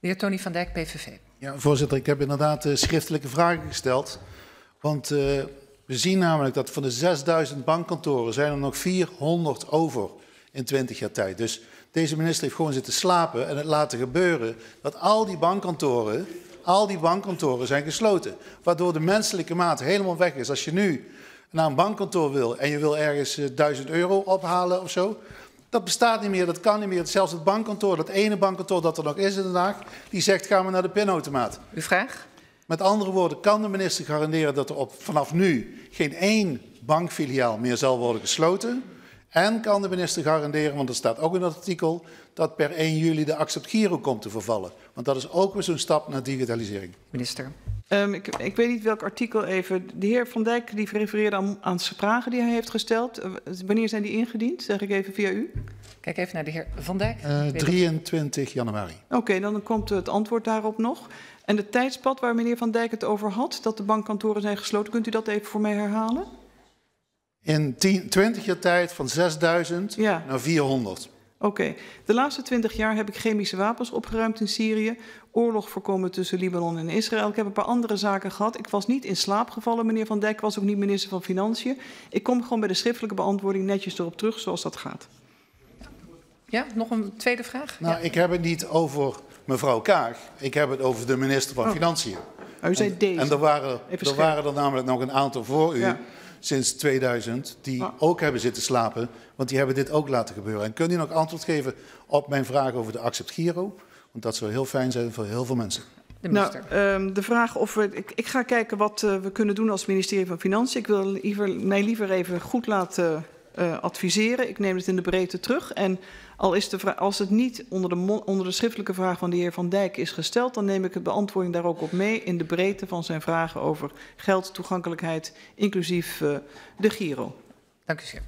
De heer Tony van Dijk, PVV. Ja, voorzitter, ik heb inderdaad uh, schriftelijke vragen gesteld. Want uh, we zien namelijk dat van de 6000 bankkantoren zijn er nog 400 over in 20 jaar tijd. Dus deze minister heeft gewoon zitten slapen en het laten gebeuren dat al die bankkantoren, al die bankkantoren zijn gesloten. Waardoor de menselijke maat helemaal weg is. Als je nu naar een bankkantoor wil en je wil ergens 1000 euro ophalen of zo, dat bestaat niet meer, dat kan niet meer. Zelfs het bankkantoor, dat ene bankkantoor dat er nog is in Den Haag, die zegt gaan we naar de pinautomaat. Uw vraag? Met andere woorden, kan de minister garanderen dat er op, vanaf nu geen één bankfiliaal meer zal worden gesloten? En kan de minister garanderen, want er staat ook in dat artikel, dat per 1 juli de Accept Giro komt te vervallen? Want dat is ook weer zo'n stap naar digitalisering. Minister. Um, ik, ik, weet niet welk artikel even. De heer Van Dijk die refereerde aan, aan vragen die hij heeft gesteld. Uh, wanneer zijn die ingediend? Zeg ik even via u. Kijk even naar de heer Van Dijk. Uh, 23 januari. Oké, okay, dan komt het antwoord daarop nog. En het tijdspad waar meneer Van Dijk het over had, dat de bankkantoren zijn gesloten, kunt u dat even voor mij herhalen? In 10, 20 jaar tijd van 6000 ja. naar 400. Oké, okay. de laatste twintig jaar heb ik chemische wapens opgeruimd in Syrië, oorlog voorkomen tussen Libanon en Israël. Ik heb een paar andere zaken gehad. Ik was niet in slaap gevallen, meneer Van Dijk, was ook niet minister van Financiën. Ik kom gewoon bij de schriftelijke beantwoording netjes erop terug, zoals dat gaat. Ja, nog een tweede vraag? Nou, ja. ik heb het niet over mevrouw Kaag, ik heb het over de minister van oh. Financiën. Oh, u zei en, deze. En er waren, er waren er namelijk nog een aantal voor u. Ja sinds 2000 die ah. ook hebben zitten slapen, want die hebben dit ook laten gebeuren. En kunt u nog antwoord geven op mijn vraag over de Accept Giro? Want dat zou heel fijn zijn voor heel veel mensen. De, nou, um, de vraag of we. Ik, ik ga kijken wat uh, we kunnen doen als ministerie van Financiën. Ik wil liever, mij liever even goed laten uh, adviseren. Ik neem het in de breedte terug. En al is de als het niet onder de, onder de schriftelijke vraag van de heer Van Dijk is gesteld, dan neem ik de beantwoording daar ook op mee in de breedte van zijn vragen over geldtoegankelijkheid, inclusief uh, de Giro. Dank u zeer.